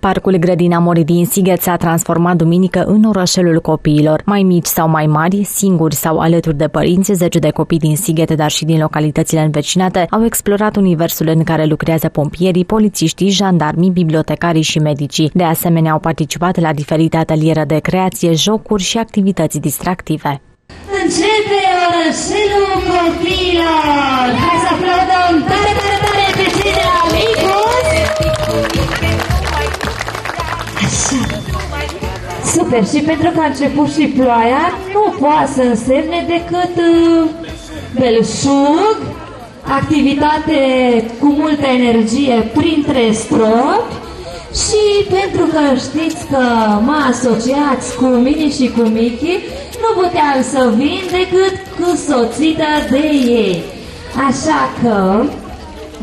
Parcul Grădina Mori din Sighet s-a transformat duminică în orășelul copiilor. Mai mici sau mai mari, singuri sau alături de părinți, zeci de copii din Sighet, dar și din localitățile învecinate, au explorat universul în care lucrează pompierii, polițiștii, jandarmii, bibliotecarii și medicii. De asemenea, au participat la diferite ateliere de creație, jocuri și activități distractive. Începe orășelul copiilor! Super, și pentru că a început și ploaia, nu poate să însemne decât uh, belșug, activitate cu multă energie printre stropi și pentru că știți că mă asociați cu Mini și cu Michi, nu puteam să vin decât cu soțită de ei. Așa că,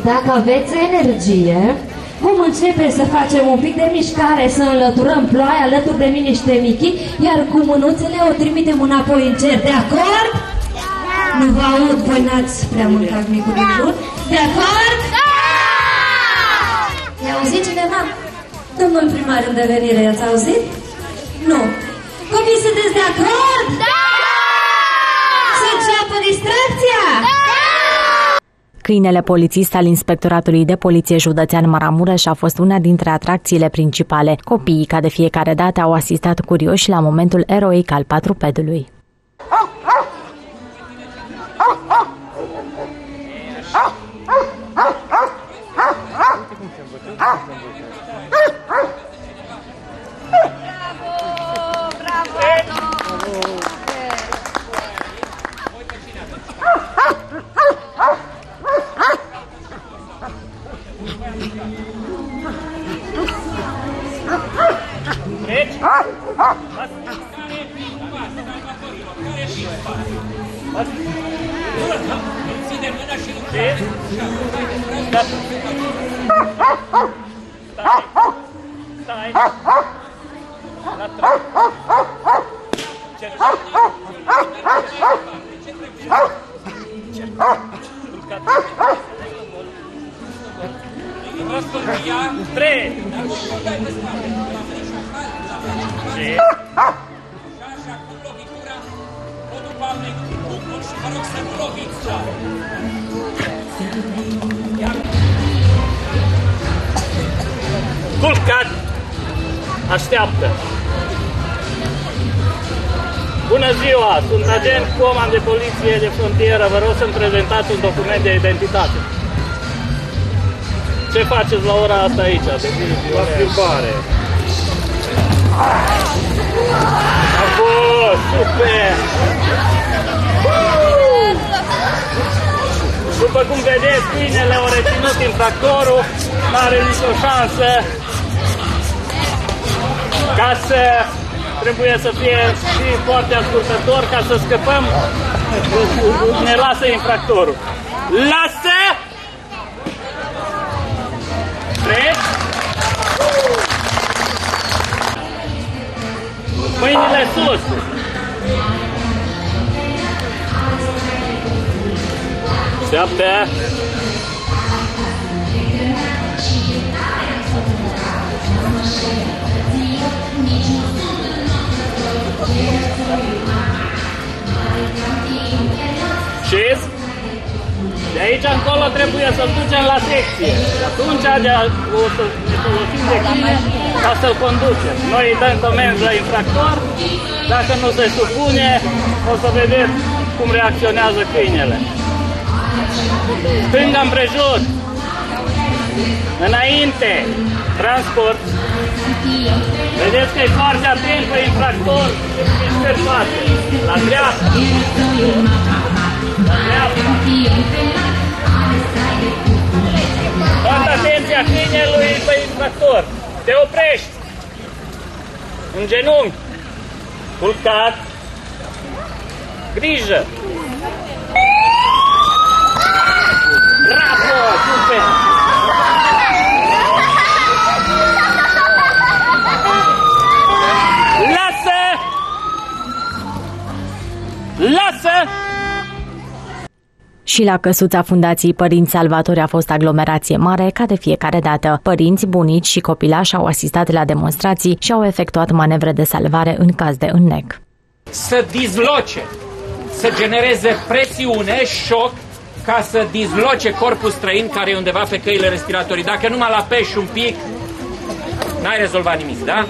dacă aveți energie, vom începe să facem un pic de mișcare, să înlăturăm ploaia alături de mine și de Michi, iar cu mânuțele o trimitem înapoi în cer. De acord? Da! Nu vă aud, voi n-ați prea mâncat micul din jur. De acord? Da! I-a auzit cineva? Domnul primar în devenire, ați auzit? Nu. Copii, sunteți de acord? Da! Să înceapă distracția? Da! Câinele polițist al Inspectoratului de Poliție Județean Maramureș a fost una dintre atracțiile principale. Copiii, ca de fiecare dată, au asistat curioși la momentul eroic al patrupedului. Trei! Și? Așteaptă! Bună ziua! Sunt agent comand de poliție de frontieră. Vă rog să-mi prezentați un document de identitate. Ce faceți la ora asta aici? La plimbare. Bravo! Super! După cum vedeți, câinele au reținut infractorul, nu are nicio șansă ca să trebuie să fie și foarte ascultător ca să scăpăm, ne lasă infractorul. Lasă! Treci! Mâinile sus! Șapte! De aici încolo trebuie să-l ducem la secție. Și atunci de a, o să ne folosim de câine ca să-l conducem. Noi îi dăm comenzi la infractor, dacă nu se supune, o să vedeți cum reacționează câinele. Stânga împrejur, înainte, transport. Vedeți că e foarte atent pe infractor, miște în față, la dreapta, la dreapta. Toată atenția câinelui pe infractor. Te oprești. În genunchi. Culcat. Grijă. Și la căsuța Fundației Părinți Salvatori a fost aglomerație mare ca de fiecare dată. Părinți, bunici și copilași au asistat la demonstrații și au efectuat manevre de salvare în caz de înnec. Să dizloce, să genereze presiune, șoc, ca să dizloce corpul străin care e undeva pe căile respiratorii. Dacă numai la pești un pic, n-ai rezolvat nimic, da?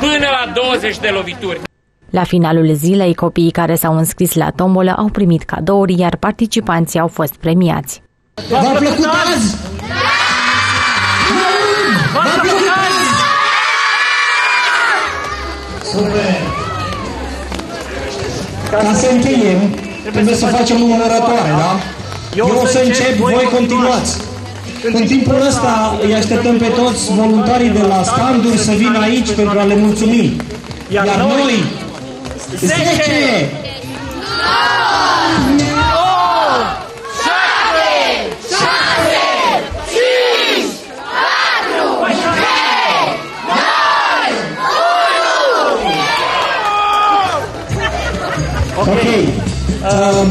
Până la 20 de lovituri. La finalul zilei, copiii care s-au înscris la tombolă au primit cadouri, iar participanții au fost premiați. V-a plăcut azi? V-a plăcut azi? Super! Ca să încheiem, trebuie să facem numărătoare, da? Eu o să încep, voi continuați. În timpul ăsta îi așteptăm pe toți voluntarii de la standuri să vină aici pentru a le mulțumi. Iar noi, 10, Ok. Um,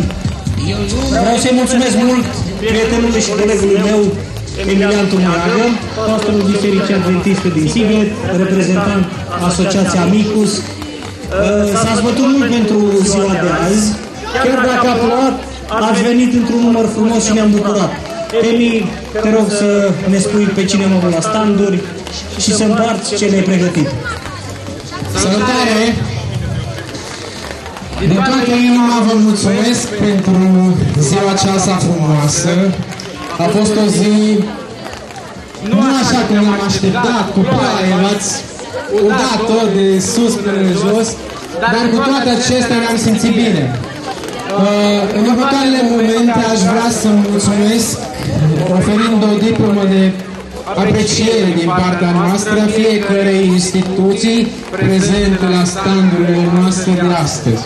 vreau să-i mulțumesc mult prietenului și colegului meu, Emilian Tumareagă, pastorul Bisericii Adventiste din Sighet, reprezentant Asociația Amicus. Uh, S-a zbătut mult pentru ziua de azi. Chiar dacă a plouat, ați venit într-un număr frumos și ne-am bucurat. Emi, te rog să ne spui pe cine mă la standuri și să împarți ce ne-ai pregătit. Salutare! Din toată inima vă mulțumesc pentru ziua aceasta frumoasă. A fost o zi nu așa cum am așteptat, cu ploaie, v-ați udat tot de sus până în jos, dar cu toate acestea ne-am simțit bine. Uh, în următoarele momente aș vrea să mulțumesc oferind o diplomă de apreciere din partea noastră fiecarei instituții prezente la standurile noastre de astăzi.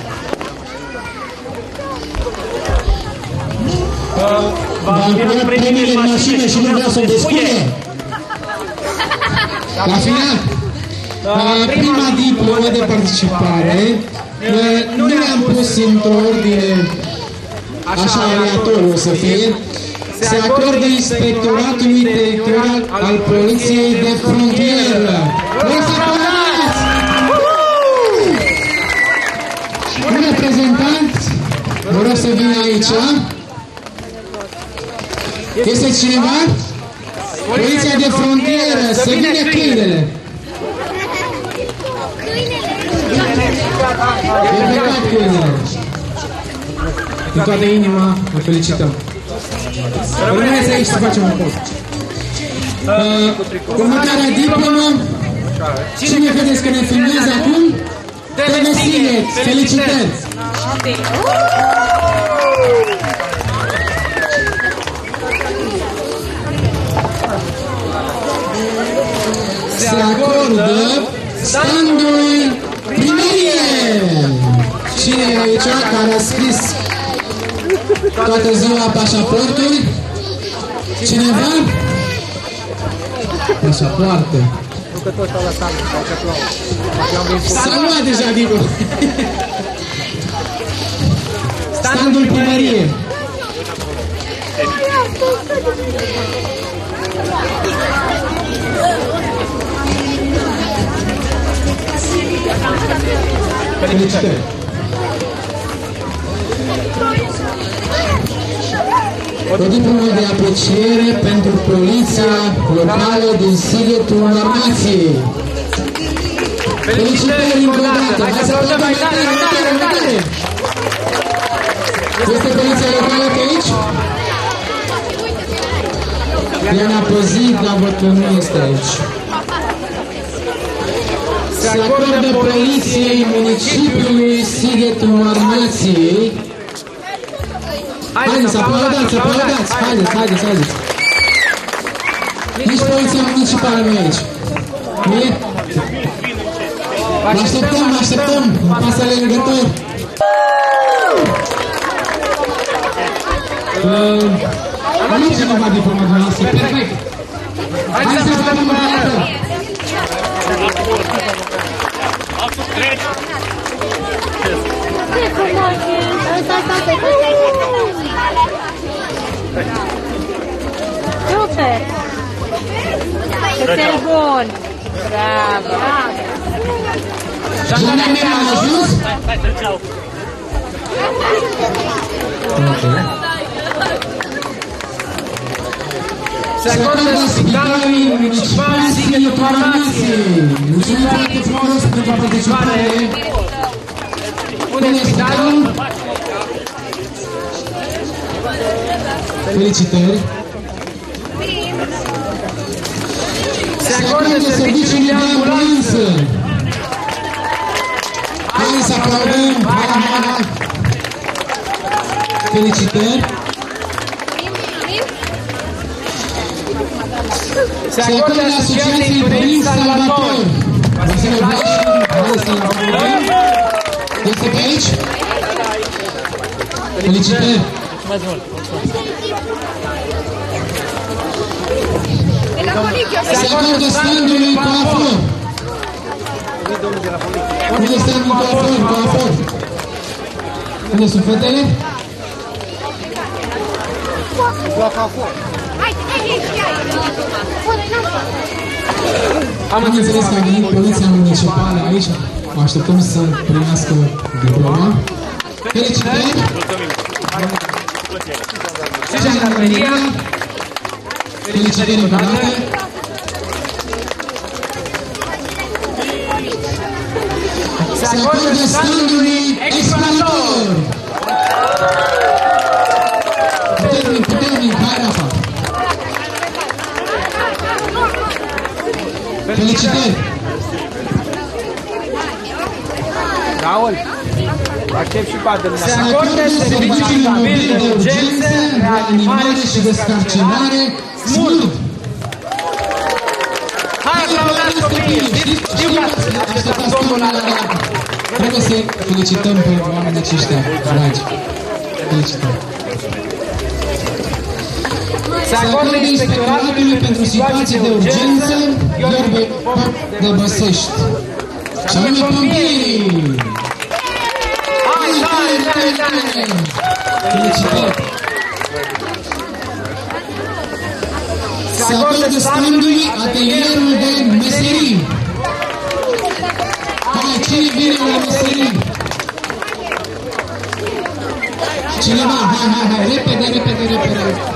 V-a încuiat premiile în mașină și nu vrea să o descrie. La final, la prima diplomă de participare, nu le-am pus într-o ordine așa aleatoriu o să fie, se acordă Inspectoratului Teritorial al Poliției de Frontieră. Vreau să aplaudați! Un reprezentant, vă rog să vină aici. Este cineva? Poliția de frontieră, să vină câinele. Din toată inima, vă felicităm. Rămâneți aici să facem un post. Uh, următoarea diplomă. Cine credeți că ne filmează acum? TV Sinet, felicitări! se acordă standul primărie. Cine e aici care a scris toată ziua pașaportul? Cineva? Pașapoarte. S-a luat deja, Digo. Standul primărie. Felicitări! O diplomă de apreciere pentru poliția locală din Sighetul Normației. Felicitări încă o dată! Hai să aplaudăm mai tare, mai tare, mai tare! Este poliția locală pe aici? Diana Păzit, dar văd că nu este aici se acordă poliției municipiului Sighetul Marmației. Să aplaudați, aplaudați, haideți, haideți, haideți. Nici poliția municipală nu e aici. Nu e? Vă așteptăm, vă așteptăm, în pasele legători. Uh, am cineva diploma dumneavoastră, perfect. Haideți să facem o dată. Treci! Ce frumos e! Ăsta, asta, Super! Che sei buono! Bravo! bravo. Non è meno giusto? Vai, vai, ciao! Secondo il ospitale municipale Silvio Parmazzi, usate il vostro per partecipare. Un ospitale Felicitări. Se acordă serviciul de ambulanță. Hai să aplaudăm. Felicitări. Se acordă Asociației Părinți Salvator. Vasile Vlaș, hai să-l aplaudăm. Este pe aici? Felicitări. Se acordă standului coafor. Unde standul coafor? Coafor. Unde sunt fetele? Am înțeles că a venit poliția municipală aici. O așteptăm să primească diploma. Felicitări! Și jandarmeria, Felicitări încă o dată! se Se acordă acordă standului explorator! Puternic, puternic, hai Rafa! Felicitări! Raul, aștept și pe Se Se dumneavoastră. acordă serviciul mobil de urgență, reanimare și descarcerare SMURD. Hai, aplaudați copiii! Știți, știu că Așteptați domnul la Trebuie să felicităm pe oamenii aceștia, dragi. Felicitări. se acordă inspectoratului pentru situații de urgență, Iorbe Pop de Băsești. Și anume pompierii! Felicitări! Se acordă standului atelierul de meserii. Hai, cine vine la meserii? Cineva, hai, hai, hai, repede, repede, repede.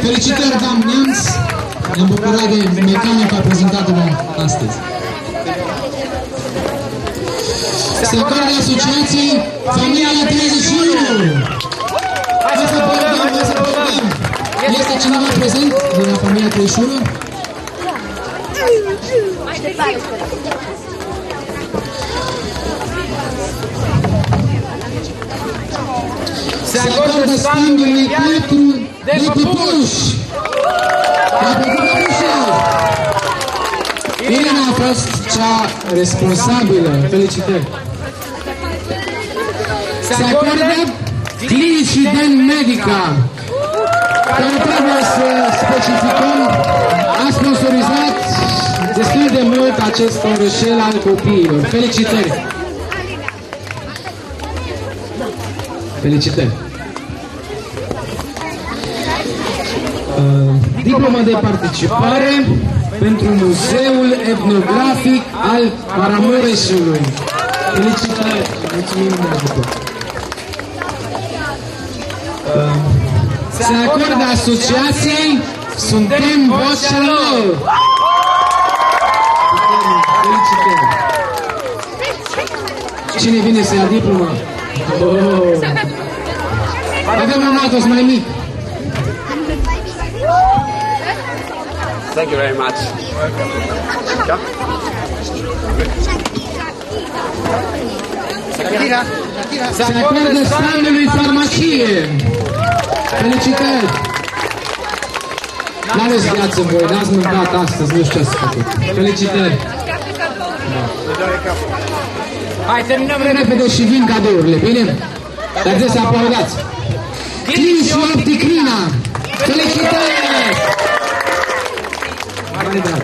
Felicitări, Dan Neamț. Ne-am bucurat de mecanica prezentată de astăzi. Se acordă asociației Familia 31. Hai să aplaudăm, hai să aplaudăm! Este cineva prezent din la familia 31? Se acordă standul median de păpuși. La păpuși. Irina a fost cea responsabilă. Felicitări. Se Se acordă acordă Clinicii de Medica, care trebuie să specificăm, a sponsorizat destul de mult acest orășel al copiilor. Felicitări! Felicitări! Uh, diplomă de participare pentru Muzeul Etnografic al Maramureșului. Felicitări! Mulțumim de ajutor! Se acordă asociației Suntem Vocea Lor! Felicitări! Cine vine să ia diploma? Oh. Avem un altos mai mic. Thank you very much. Se acordă standului farmacie. Felicitări! N-aveți viață voi, n-ați mâncat astăzi, nu știu ce ați făcut. Felicitări! Hai, terminăm Repede și vin cadourile, bine? Dar trebuie să aplaudați! Clinici Opticrina! Felicitări! Mare drag!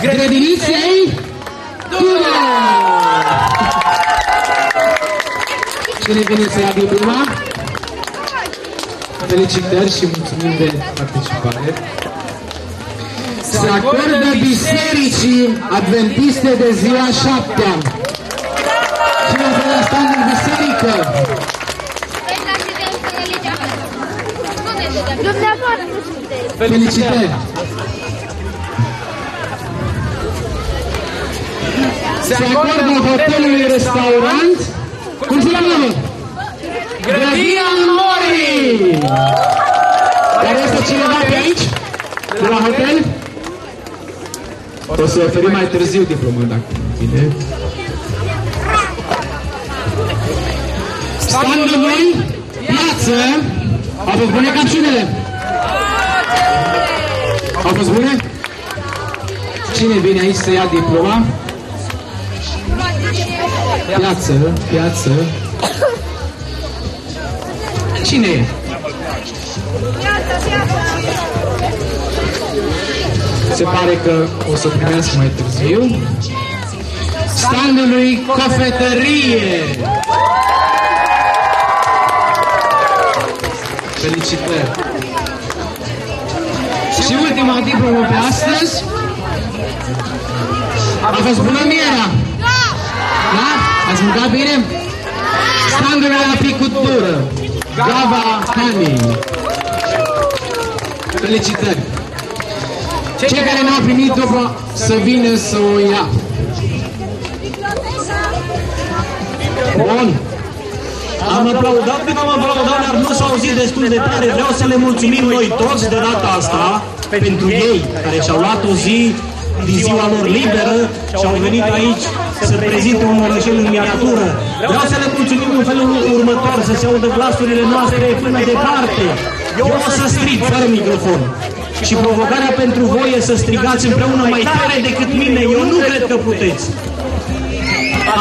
Grădiniței Dună! Cine vine să ia diploma? Felicitări și mulțumim de participare. Se se acordă Bisericii Adventiste de ziua șaptea. Cine vrea la standul biserică? Dumneavoastră sunteți. Felicitări! Se acordă hotelului restaurant cum se cheamă? Grădina Mori! Dar este cineva pe aici? De la hotel? O să oferim mai târziu diplomul, dacă bine. Standul noi, piață, au fost bune capșunile? Au fost bune? Cine vine aici să ia diploma? Piață, piață. Cine e? Se pare că o să primească mai târziu. Standului cofetărie. Felicitări! Și ultima diplomă pe astăzi. A fost bună miera? Da? Ați mâncat bine? Standul la apicultură. Gava Honey. Felicitări! Cei care n-au primit după să vină să o ia. Bun. Am aplaudat, când am aplaudat, dar nu s-au auzit destul de tare. Vreau să le mulțumim noi toți de data asta pentru ei care și-au luat o zi din ziua lor liberă și au venit aici să prezinte un orășel în miniatură. Vreau să le mulțumim în felul următor, să se audă glasurile noastre până departe. Eu o să strig fără microfon. Și provocarea pentru voi e să strigați împreună mai tare decât mine. Eu nu cred că puteți.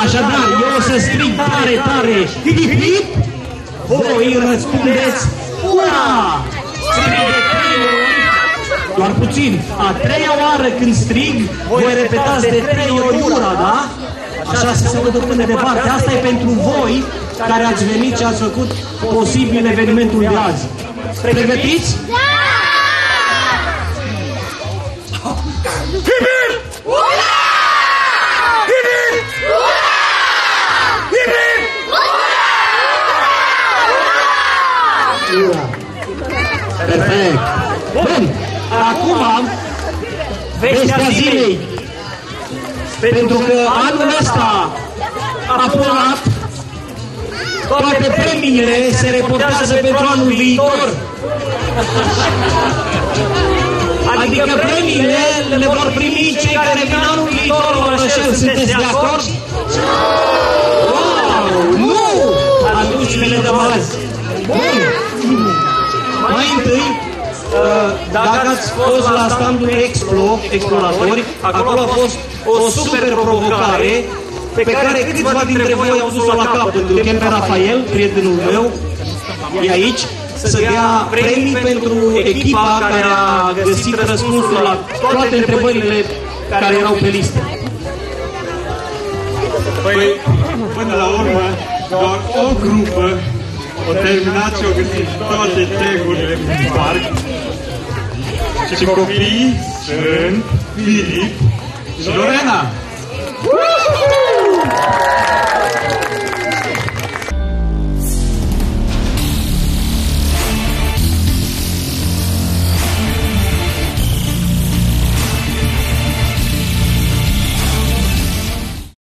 Așadar, eu o să strig tare, tare, hip, hip, voi răspundeți, ura! Strig de trei ori, doar puțin. A treia oară când strig, voi repetați de trei ori ura, da? Așa se audă până departe. Asta e pentru voi care ați venit și ați făcut posibil evenimentul de azi. Pregătiți? Perfect. Bun, acum vestea zilei. Pentru că anul ăsta a plouat, toate premiile se reportează pentru anul viitor. Adică premiile le vor primi cei care vin anul viitor la Orășel. Sunteți de acord? Wow! Nu! Atunci le dăm azi. Bun! Mai întâi, uh, dacă ați fost la standul Explo, Exploratori, acolo a fost o super provocare pe care câțiva dintre voi au dus-o la capăt. Îl chem pe Rafael, prietenul meu, e aici, să dea premii pentru echipa care a găsit răspunsul la toate întrebările care erau pe listă. Păi, până la urmă, doar o grupă o terminat și o găsit toate tegurile din parc Ciekopili, Szyryn, Philip, i Lorena.